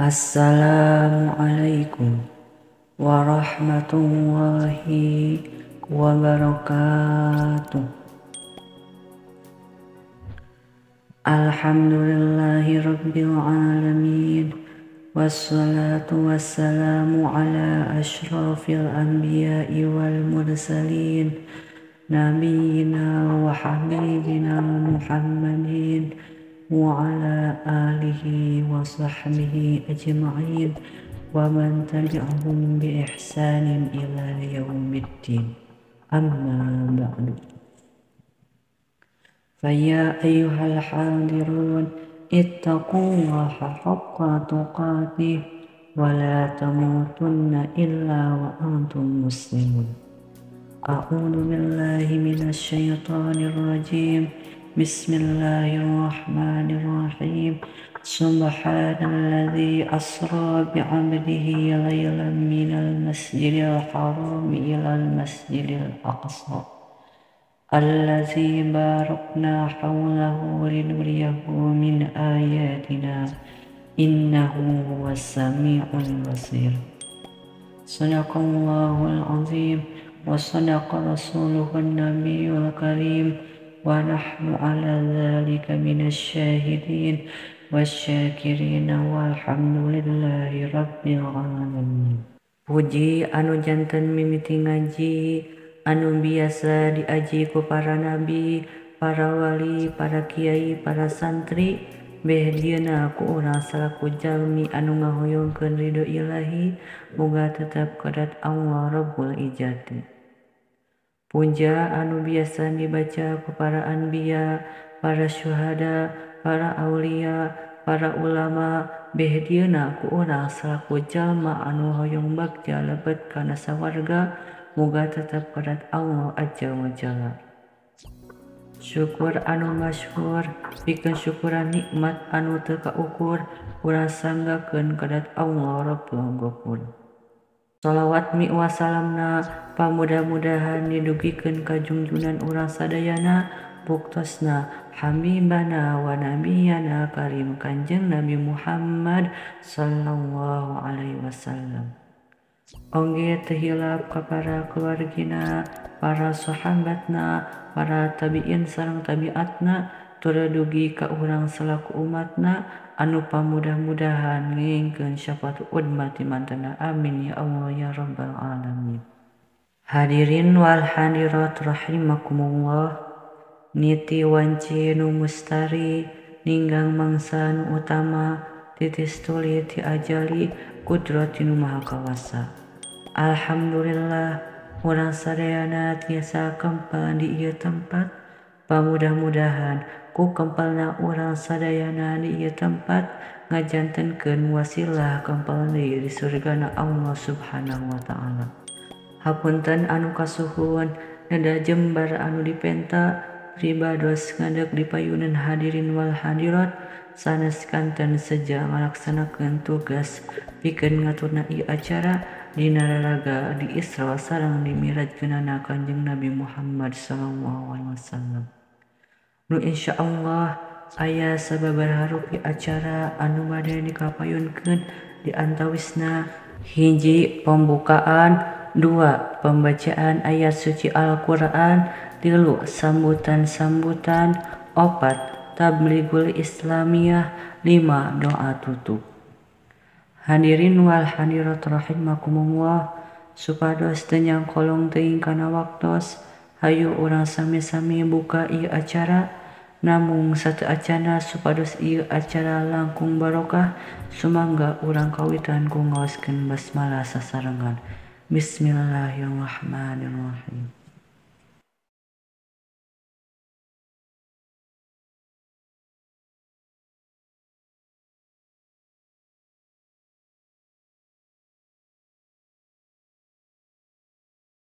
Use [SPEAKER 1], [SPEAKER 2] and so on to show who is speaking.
[SPEAKER 1] السلام عليكم ورحمة الله وبركاته. الحمد لله رب العالمين والصلاة والسلام على أشرف الأنبياء والمرسلين نبينا وحبيبنا محمدين وعلى آله وصحبه أجمعين ومن تبعهم بإحسان إلى يوم الدين. أما بعد. فيا أيها الحاضرون اتقوا الله حق تقاته ولا تموتن إلا وأنتم مسلمون. أعوذ بالله من الشيطان الرجيم. بسم الله الرحمن الرحيم. سبحان الذي أسرى بعبده ليلا من المسجد الحرام إلى المسجد الأقصى. الذي باركنا حوله لنريه من آياتنا. إنه هو السميع البصير. صدق الله العظيم. وصدق رسوله النبي الكريم. ونحن على ذلك من الشاهدين والsyakirين walhamdulillahi rabbil alamin Puji anu jantan mimiti ngaji anu biasa diaji ku para nabi para wali para kiai para santri Behdieuna aku urang salaku jalmi anu ngahoyongkeun ridho ilahi muga tetap kedat Allah Rabbul Ijati Punja anu biasa dibaca ku para anbiya, para syuhada, para aulia, para ulama, beh dieuna ku urang salaku jalma anu hoyong bagja lebet kana sawarga muga tetap kerat Allah aja wajalla. syukur anu masyhur pikeun syukuran nikmat anu teu kaukur, urang sanggakeun kedat Allah Rabbul Ghafur Salawat mi wasalamna pamuda-mudahan didugikan kajungjunan urang sadayana buktosna Hamibana wa nabiyana karim kanjeng Nabi Muhammad sallallahu alaihi wasallam. Ongge tehilap ka para keluargina, para sahabatna, para tabiin sarang tabiatna, turadugi ka urang selaku umatna anu pamudah-mudahan ngingkeun syafaat umat mantana. Amin ya Allah ya rabbal alamin. Hadirin wal hadirat rahimakumullah. Niti wanci nu mustari ninggang mangsa nu utama titis tuli ti ajali kudrat nu maha kawasa. Alhamdulillah urang sadayana tiasa kempan di ieu tempat. pamudah-mudahan ku kempelna orang sadayana di tempat ngajantenkeun wasilah kempel di surgana Allah subhanahu wa ta'ala. Hapunten anu kasuhun nada jembar anu dipenta pribados ngadeg di payunan hadirin wal hadirat sanes kanten seja ngalaksanakeun tugas. Pikeun ngaturna i acara di nararaga di Isra sarang di Miraj kenana kanjeng Nabi Muhammad sallallahu alaihi wasallam. Nu insya Allah ayah sababar harupi acara anu badai dikapayunkeun di antawisna. Hiji pembukaan dua pembacaan ayat suci Al-Quran tilu sambutan-sambutan opat tabligul islamiyah lima doa tutup. Hadirin wal hadirat rahimakumullah supados tenyang kolong teing kana waktos Hayu orang sami-sami buka ieu acara. Namung satu acana supados ieu acara langkung barokah. Sumangga urang kawitan ku ngawaskeun basmalah sasarengan Bismillahirrahmanirrahim.